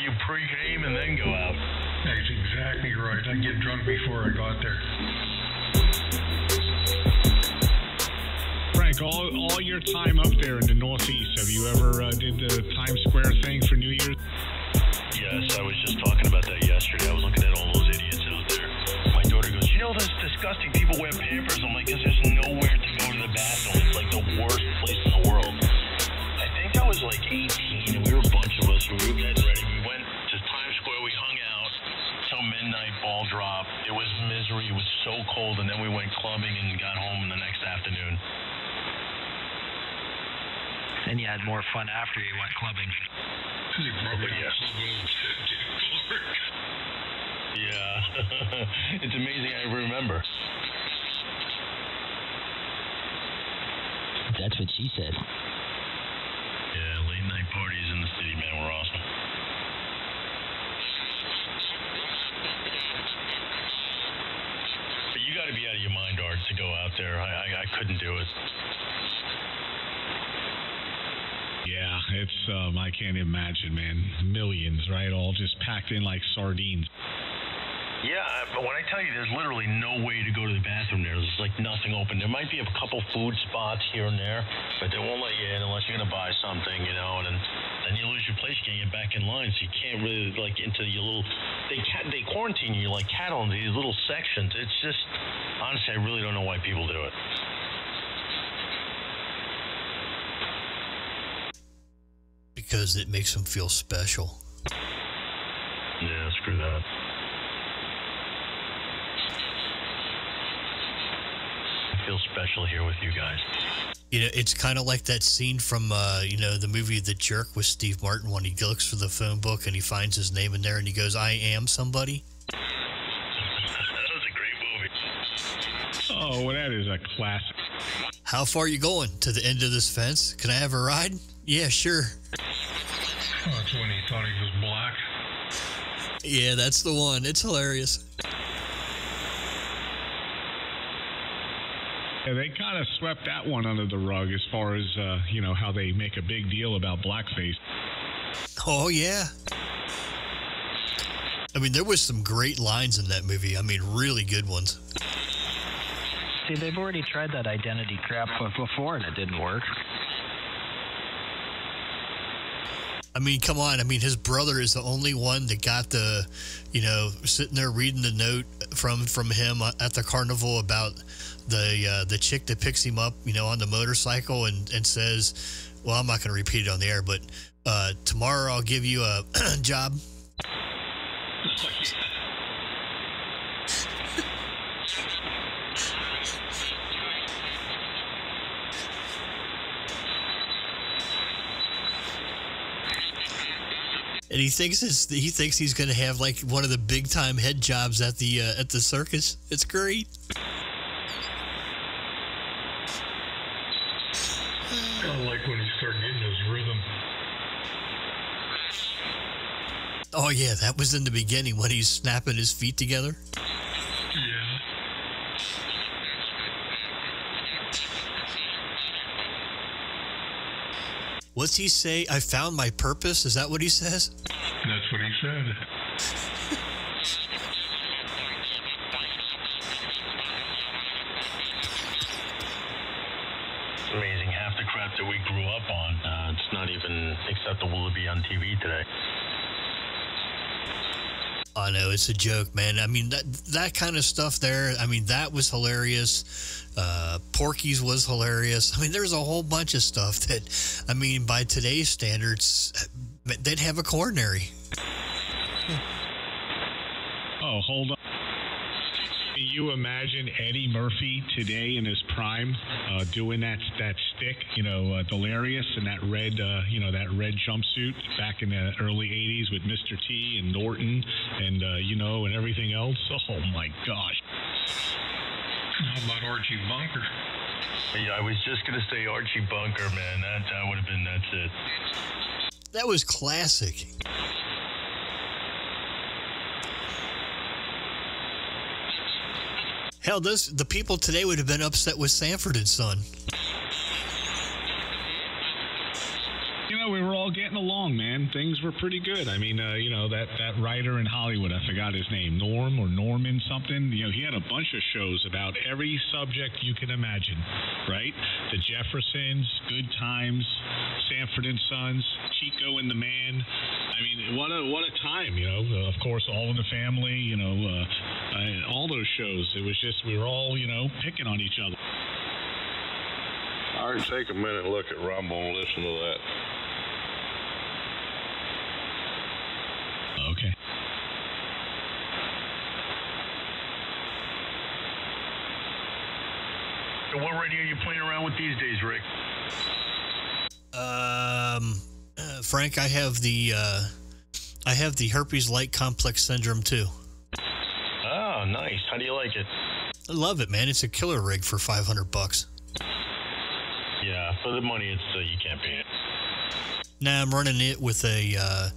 you pregame and then go out. That's exactly right. I get drunk before I got there. Frank, all, all your time up there in the Northeast, have you ever uh, did the Times Square thing for New Year's? Yes, I was just talking about that yesterday. I was looking at all those idiots out there. My daughter goes, you know those disgusting people wear Pampers? I'm like, because there's nowhere to go to the bathroom. It's like the worst place in the world. I think I was like 18, and we were a bunch of us. We were getting ready. Midnight. Ball drop. It was misery. It was so cold, and then we went clubbing and got home the next afternoon. And you had more fun after you went clubbing. Oh, you broke it Yeah. Yeah, it's amazing. I remember. That's what she said. Yeah, late night parties in the city, man, were awesome. But you got to be out of your mind, Art, to go out there. I, I, I couldn't do it. Yeah, it's um, I can't imagine, man. Millions, right? All just packed in like sardines. Yeah, but when I tell you there's literally no way to go to the bathroom there, there's like nothing open. There might be a couple food spots here and there, but they won't let you in unless you're gonna buy something, you know. And then, then you lose your place, you can't get back in line, so you can't really like into your little. They ca- they quarantine you like cattle into these little sections. It's just honestly, I really don't know why people do it. because it makes them feel special. Yeah, screw that. I feel special here with you guys. You know, it's kind of like that scene from, uh, you know, the movie The Jerk with Steve Martin when he looks for the phone book and he finds his name in there and he goes, I am somebody. that was a great movie. Oh, well, that is a classic. How far are you going? To the end of this fence? Can I have a ride? Yeah, sure. That's when he thought he was black. Yeah, that's the one. It's hilarious. Yeah, they kind of swept that one under the rug as far as uh, you know how they make a big deal about blackface. Oh, yeah. I mean, there was some great lines in that movie. I mean, really good ones. See, they've already tried that identity crap before and it didn't work. I mean, come on. I mean, his brother is the only one that got the, you know, sitting there reading the note from from him at the carnival about the uh, the chick that picks him up, you know, on the motorcycle and and says, "Well, I'm not going to repeat it on the air, but uh, tomorrow I'll give you a job." And he thinks it's, he thinks he's going to have like one of the big time head jobs at the uh, at the circus. It's great. I like when he started getting his rhythm. Oh yeah, that was in the beginning when he's snapping his feet together. Yeah. What's he say? I found my purpose. Is that what he says? That's what he said. It's amazing. Half the crap that we grew up on, uh, it's not even acceptable to be on TV today. I know it's a joke, man. I mean that that kind of stuff there. I mean that was hilarious. Uh, Porky's was hilarious. I mean, there's a whole bunch of stuff that, I mean, by today's standards, they'd have a coronary. Oh, hold on. Can you imagine Eddie Murphy today in his prime uh, doing that that stick, you know, uh, delirious and that red, uh, you know, that red jumpsuit back in the early '80s with Mr. T and Norton and uh, you know and everything else? Oh my gosh! How about Archie Bunker? Yeah, I was just gonna say Archie Bunker, man. That that would have been that's it. That was classic. Hell, those the people today would have been upset with Sanford and Son. All getting along, man. Things were pretty good. I mean, uh, you know that that writer in Hollywood, I forgot his name, Norm or Norman something. You know, he had a bunch of shows about every subject you can imagine, right? The Jeffersons, Good Times, Sanford and Sons, Chico and the Man. I mean, what a what a time, you know. Of course, All in the Family, you know, uh, all those shows. It was just we were all, you know, picking on each other. All right, take a minute look at Rumble and listen to that. Okay. So what radio are you playing around with these days, Rick? Um, uh, Frank, I have the uh, I have the herpes-like complex syndrome too. Oh, nice. How do you like it? I love it, man. It's a killer rig for 500 bucks. Yeah, for the money, it's uh, you can't beat it. Now I'm running it with a uh,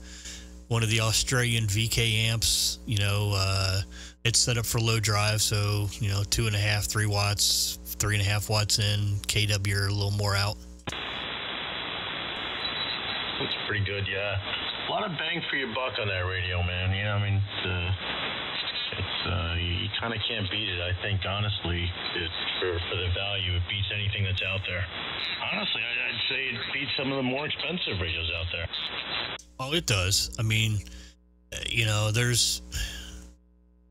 one of the Australian VK amps. You know, uh, it's set up for low drive, so you know, two and a half, three watts, three and a half watts in. KW are a little more out. It's pretty good, yeah. A lot of bang for your buck on that radio, man. You know, I mean, it's, uh, it's uh, you, you kind of can't beat it. I think, honestly, it, for for the value, it beats anything that's out there. Honestly, I, I'd say it beats some of the more expensive radios out there. Oh, it does. I mean, uh, you know, there's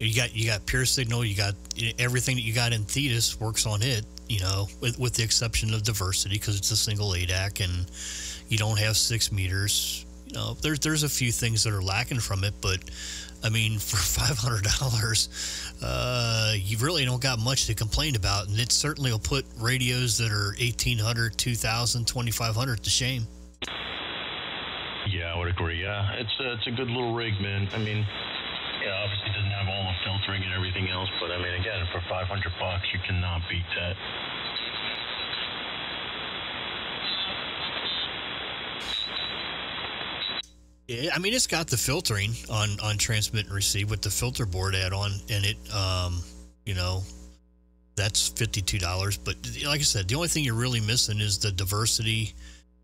you got you got pure signal. You got everything that you got in Thetis works on it. You know, with with the exception of diversity because it's a single ADAC and you don't have six meters. You know, there's there's a few things that are lacking from it, but I mean, for five hundred dollars, uh, you really don't got much to complain about, and it certainly will put radios that are 1800, 2000, 2500 to shame. Yeah, I would agree. Yeah, it's a, it's a good little rig, man. I mean, yeah, obviously doesn't have all the filtering and everything else, but I mean, again, for 500 bucks, you cannot beat that. I mean, it's got the filtering on on transmit and receive with the filter board add on, and it, um, you know, that's fifty two dollars. But like I said, the only thing you're really missing is the diversity,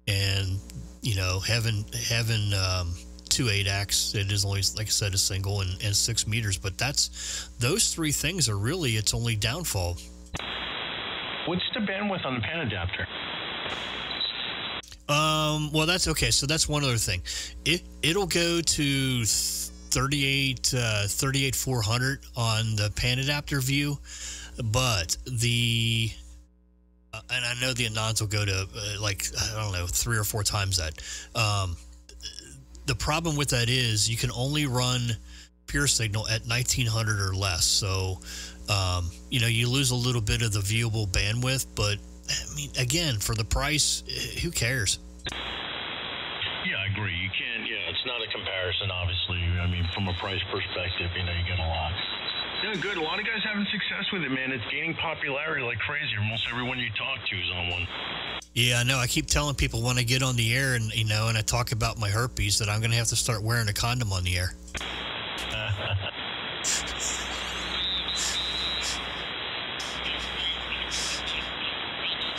and you know, having having um, two ADACs. It is only like I said, a single and, and six meters. But that's those three things are really its only downfall. What's the bandwidth on the panadapter? Um, well, that's okay. So that's one other thing. It it'll go to 38 uh, 38 400 on the panadapter view, but the uh, and I know the ANANs will go to uh, like I don't know three or four times that. Um, the problem with that is you can only run pure signal at 1900 or less. So, um, you know, you lose a little bit of the viewable bandwidth, but I mean, again, for the price, eh, who cares? Yeah, I agree. You can't. Yeah, it's not a comparison. Obviously, I mean, from a price perspective, you know, you get a lot. Yeah, good. A lot of guys having success with it, man. It's gaining popularity like crazy. Almost everyone you talk to is on one. Yeah, I know. I keep telling people when I get on the air and you know, and I talk about my herpes that I'm going to have to start wearing a condom on the air.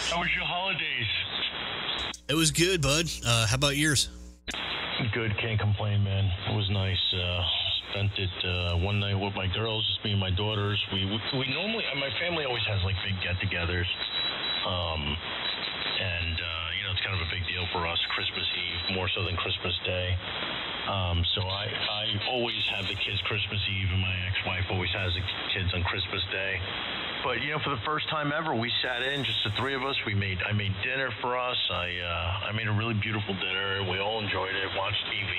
How was your holidays? It was good, bud. Uh, how about yours? Good. Can't complain, man. It was nice. Uh, spent it uh, one night with my girls, just me and my daughters. We we, we normally, uh, my family always has like big get-togethers, um, and uh, you know it's kind of a big deal for us. Christmas Eve more so than Christmas Day. Um, so I I always have the kids Christmas Eve, and my ex-wife always has the kids on Christmas Day. But you know, for the first time ever, we sat in just the three of us. We made I made dinner for us. I uh, I made a really beautiful dinner. We all enjoyed it. Watched TV,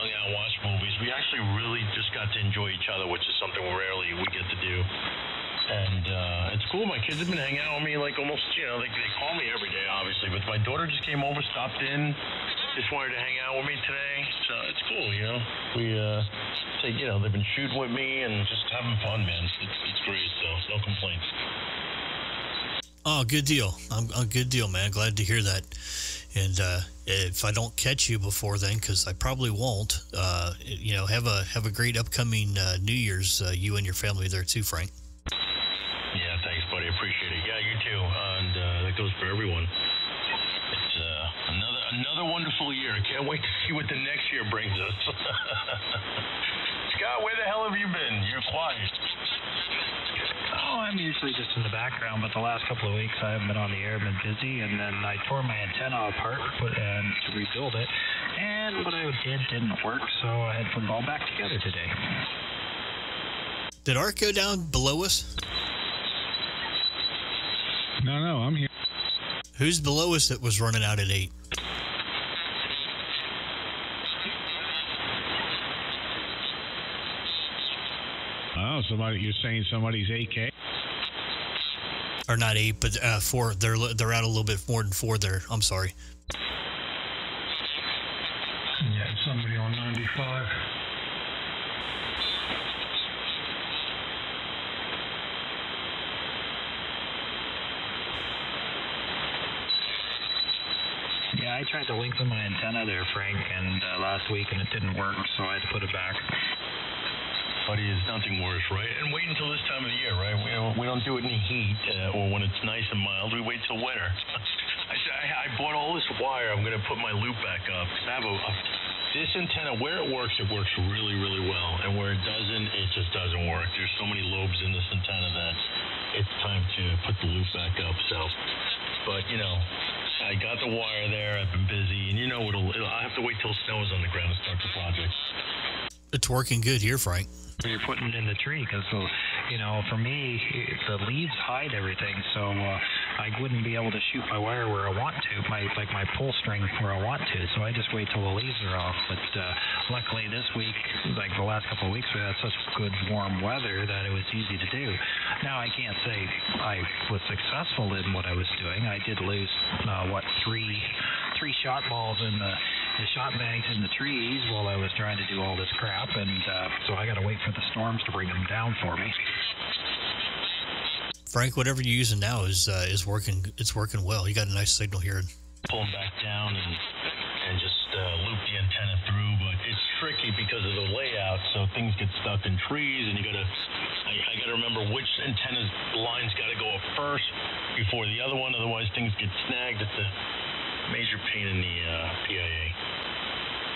hung out, watched movies. We actually really just got to enjoy each other, which is something rarely we get to do. And uh, it's cool. My kids have been hanging out with me like almost, you know, they, they call me every day, obviously. But my daughter just came over, stopped in, just wanted to hang out with me today. So it's cool, you know. We uh, take, you know, they've been shooting with me and just having fun, man. It's, it's great. So no complaints. Oh, good deal. I'm a good deal, man. Glad to hear that. And uh, if I don't catch you before then, because I probably won't, uh, you know, have a have a great upcoming uh, New Year's. Uh, you and your family there too, Frank. Yeah, thanks, buddy. Appreciate it. Yeah, you too. and uh, that goes for everyone. It's, uh, Another another wonderful year. Can't wait to see what the next year brings us. Scott, where the hell have you been? You're quiet. Oh, I'm usually just in the background, but the last couple of weeks I haven't been on the air, been busy, and then I tore my antenna apart put, and to rebuild it, and what I did didn't work, so I had to put it all back together today. Did Art go down below us? No, no, I'm here. Who's below us that was running out at eight? Oh, somebody, you're saying somebody's AK? Or not eight, but uh, four. They're they're out a little bit more than four there. I'm sorry. Yeah, somebody on 95. Yeah, I tried to lengthen my antenna there, Frank, and uh, last week, and it didn't work, so I had to put it back. Buddy, it's nothing worse, right? And wait until this time of the year, right? We don't, we don't do it in the heat uh, or when it's nice and mild. We wait till winter. I said I, I bought all this wire. I'm going to put my loop back up. I have a, a this antenna where it works, it works really, really well, and where it doesn't, it just doesn't work. There's so many lobes in this antenna that it's time to put the loop back up. So, but you know, I got the wire there. I've been busy, and you know, it'll, it'll I have to wait till snow is on the ground to start project. It's working good here, Frank. You're putting it in the tree because, you know, for me, the leaves hide everything, so uh, I wouldn't be able to shoot my wire where I want to, my like my pull string where I want to. So I just wait till the leaves are off. But uh, luckily, this week, like the last couple of weeks, we had such good warm weather that it was easy to do. Now I can't say I was successful in what I was doing. I did lose uh, what three three shot balls in the the shot bags in the trees while I was trying to do all this crap, and uh, so I got to wait for the storms to bring them down for me. Frank, whatever you're using now is uh, is working. It's working well. You got a nice signal here. pull them back down and and just uh, loop the antenna through. But it's tricky because of the layout, so things get stuck in trees, and you gotta I, I gotta remember which antenna line's got to go up first before the other one. Otherwise, things get snagged. It's a major pain in the uh, PIA.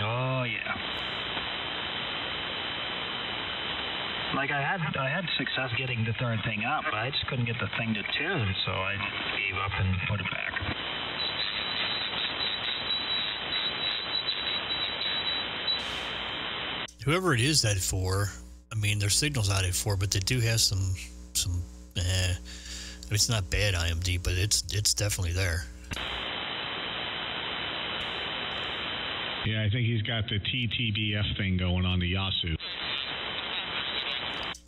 Oh yeah. Like I had, I had success getting the third thing up, but I just couldn't get the thing to tune, so I gave up and put it back. Whoever it is that for, I mean, their signal's out at four, but they do have some some. Eh, I mean, it's not bad IMD, but it's it's definitely there. Yeah, I think he's got the TTBF thing going on the Yaesu.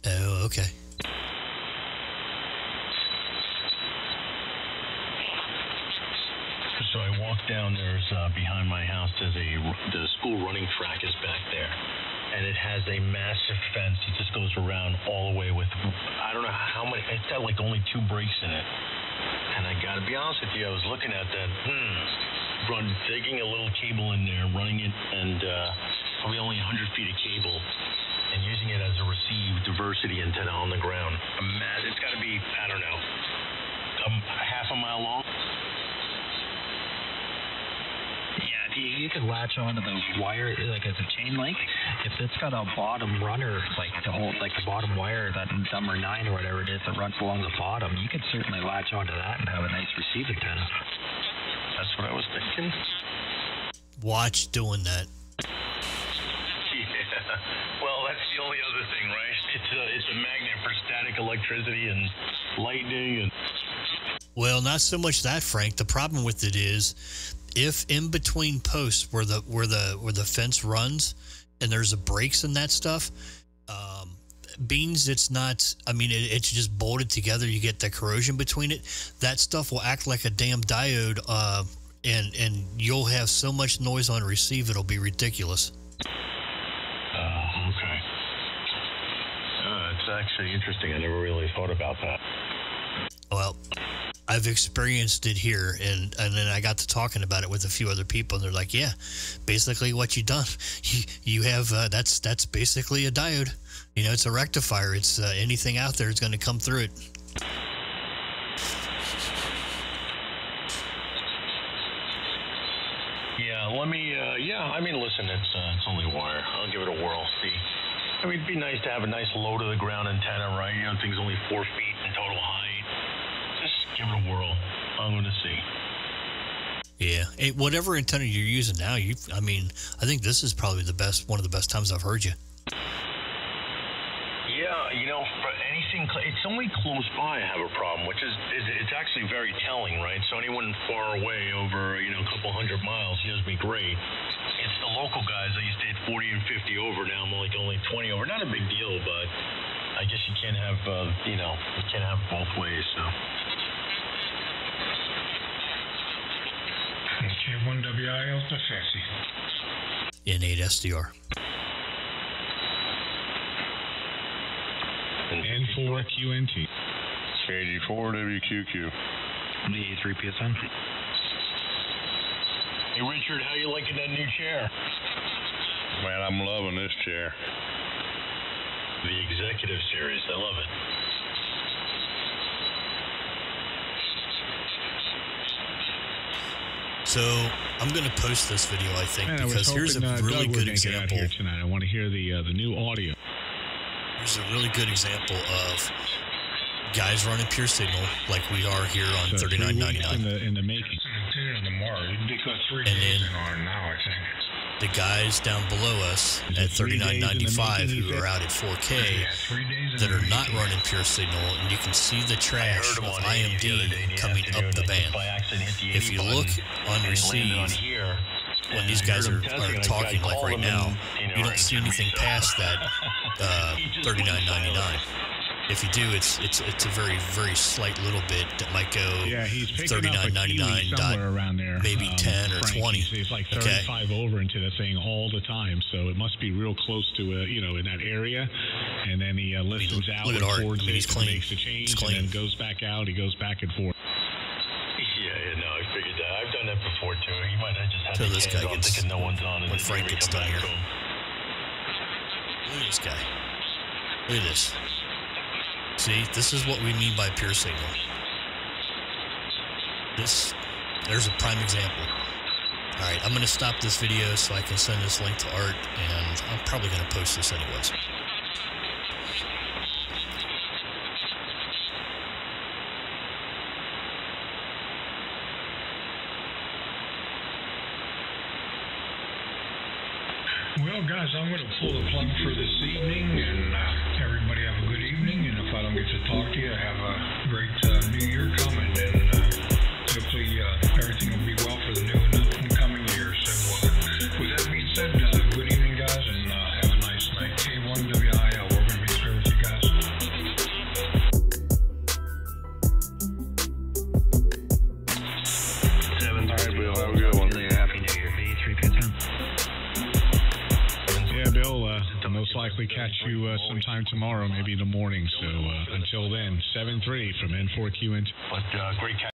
Oh, okay. So I walk down. There's uh, behind my house. There's a the school running track is back there, and it has a massive fence. It just goes around all the way with I don't know how many. It's got like only two breaks in it. And I gotta be honest with you, I was looking at that. Hmm. Run digging a little cable in there, running it, and uh, probably only 100 feet of cable, and using it as a receive diversity antenna on the ground. It's got to be I don't know, a half a mile long. Yeah, you, you could latch onto the wire like as a chain link. If it's got a bottom runner, like the whole like the bottom wire, that number nine or whatever it is that runs along the bottom, you could certainly latch onto that and have a nice receive antenna. That's what I was thinking. Watch doing that. Yeah. Well, that's the only other thing, right? It's a it's a magnet for static electricity and lightning and. Well, not so much that, Frank. The problem with it is, if in between posts where the where the where the fence runs, and there's a breaks in that stuff, um, beans it's not. I mean, it, it's just bolted together. You get the corrosion between it. That stuff will act like a damn diode, uh, and and you'll have so much noise on receive it'll be ridiculous. Oh, okay. Uh, it's actually interesting. I never really thought about that. Well, I've experienced it here, and and then I got to talking about it with a few other people, and they're like, "Yeah, basically what you done, you you have uh, that's that's basically a diode. You know, it's a rectifier. It's uh, anything out there is going to come through it." Yeah, let me. Uh, yeah, I mean, listen, it's uh, it's only wire. I'll give it a whirl. See, I mean, it'd be nice to have a nice low to the ground antenna, right? You know, things only four feet in total height. Just give it a whirl. I'm gonna see. Yeah, Hey, whatever antenna you're using now, you. I mean, I think this is probably the best, one of the best times I've heard you know, for anything, it's only close by I have a problem, which is, it's actually very telling, right? So anyone far away over, you know, a couple hundred miles hears me great. It's the local guys. I used to hit 40 and 50 over. Now I'm like only 20 over. Not a big deal, but I guess you can't have, uh, you know, you can't have both ways, so. K1WIL to 50. N8SDR. N4QNT. 84 WQQ. DA3PSN. Hey, Richard, how you liking that new chair? Man, I'm loving this chair. The Executive Series, I love it. So I'm going to post this video, I think, Man, because here's a uh, really good example. Tonight, I want to hear the uh, the new audio. Here's a really good example of guys running pure signal like we are here on So three weeks in 39.99. the in the making. It's an tomorrow. Three And then- on now, I think. The guys down below us Is at it three days in the 39.95 who are out at 4K Yeah, three that are not making. running pure signal, and you can see the trash heard of on 80 the other day in IMD coming up the band. by accident hit the If you button, look on and it landed on receive, here, when these guys are, are talking I like right now, and, you you don't see anything so- past that uh, He just went 39.99. If you do, it's it's it's a very very slight little bit that might go Yeah, he's picking up a 39.99 dot somewhere around there. maybe um, 10 or Frank. 20. He's, he's like Okay. 35 over into the thing all the time, so it must be real close to uh, you know in that area. And then he uh, listens out look at Art. towards I mean, it, he's and clean. makes a change, and then goes back out. He goes back and forth. Yeah, yeah, no, I figured that. I've done that before too. He might have just had this guy gets- thinking no one's on, and when Frank gets done here. Look at this guy. Look at this. See, this is what we mean by pure signal. This, there's a prime example. All right, I'm going to stop this video so I can send this link to Art, and I'm probably going to post this anyways. Well, guys, I'm going to pull the plug for this evening, and uh, everybody have a good evening. And if I don't get to talk to you, have a great tomorrow, maybe in the morning. So uh, until then, seven three from N4QNT. But uh, great catch.